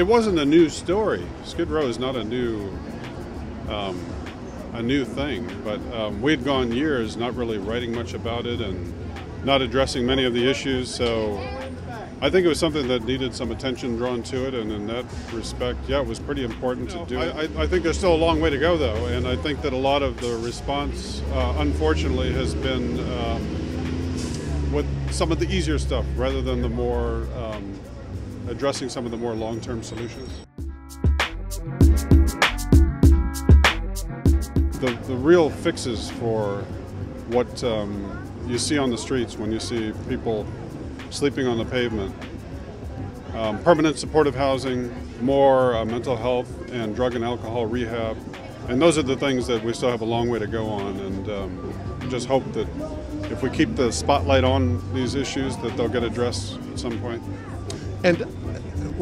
it wasn't a new story. Skid Row is not a new um, a new thing, but um, we'd gone years not really writing much about it and not addressing many of the issues. So I think it was something that needed some attention drawn to it, and in that respect, yeah, it was pretty important to do. I, I, I think there's still a long way to go, though, and I think that a lot of the response, uh, unfortunately, has been um, with some of the easier stuff rather than the more um, addressing some of the more long-term solutions. The, the real fixes for what um, you see on the streets when you see people sleeping on the pavement, um, permanent supportive housing, more uh, mental health and drug and alcohol rehab, and those are the things that we still have a long way to go on and um, just hope that if we keep the spotlight on these issues that they'll get addressed at some point. And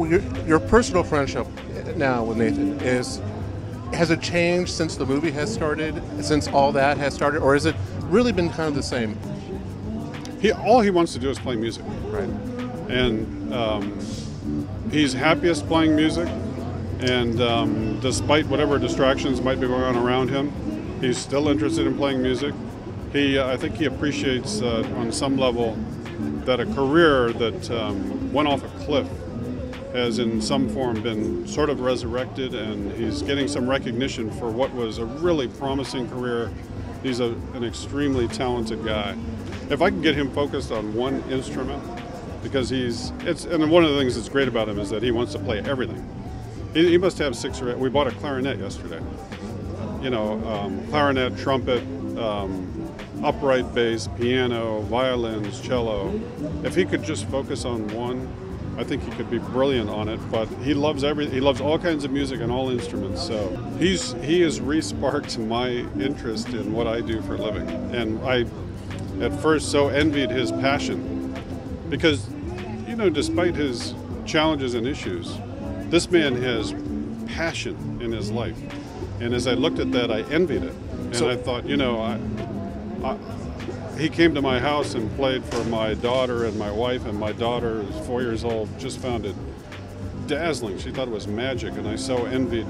your, your personal friendship now with Nathan is has it changed since the movie has started, since all that has started, or has it really been kind of the same? He all he wants to do is play music, Right. and um, he's happiest playing music. And um, despite whatever distractions might be going on around him, he's still interested in playing music. He, uh, I think, he appreciates uh, on some level that a career that um, went off a cliff has in some form been sort of resurrected and he's getting some recognition for what was a really promising career. He's a, an extremely talented guy. If I can get him focused on one instrument, because he's, it's, and one of the things that's great about him is that he wants to play everything. He, he must have six or eight, we bought a clarinet yesterday. You know, um, clarinet, trumpet, um, upright bass, piano, violins, cello. If he could just focus on one, I think he could be brilliant on it, but he loves every he loves all kinds of music and all instruments. So he's he has re-sparked my interest in what I do for a living, and I at first so envied his passion because you know despite his challenges and issues, this man has passion in his life, and as I looked at that, I envied it, and So- I thought you know I. I he came to my house and played for my daughter and my wife, and my daughter is four years old, just found it dazzling. She thought it was magic, and I so envied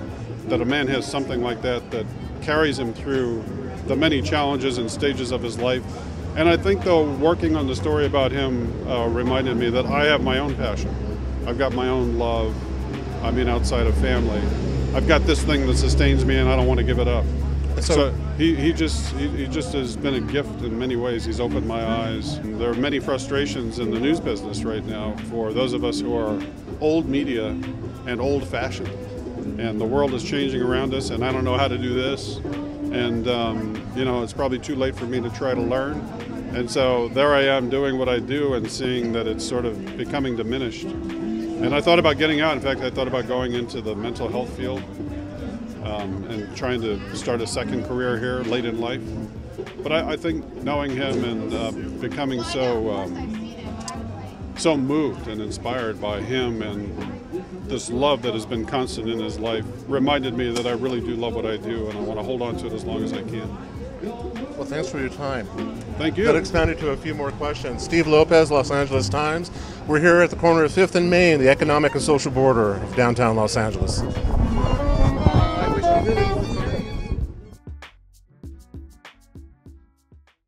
that a man has something like that that carries him through the many challenges and stages of his life. And I think, though, working on the story about him uh, reminded me that I have my own passion. I've got my own love. I mean, outside of family, I've got this thing that sustains me, and I don't want to give it up. So- So, he, he just he, he just has been a gift in many ways. He's opened my eyes. There are many frustrations in the news business right now for those of us who are old media and old fashioned. And the world is changing around us, and I don't know how to do this. And um, you know, it's probably too late for me to try to learn. And so there I am doing what I do and seeing that it's sort of becoming diminished. And I thought about getting out. In fact, I thought about going into the mental health field um, and trying to start a second career here late in life. But I, I think knowing him and uh, becoming so um, so moved and inspired by him and this love that has been constant in his life reminded me that I really do love what I do and I want to hold on to it as long as I can. Well, thanks for your time. Thank you. That expanded to a few more questions. Steve Lopez, Los Angeles Times. We're here at the corner of 5th and Main, the economic and social border of downtown Los Angeles.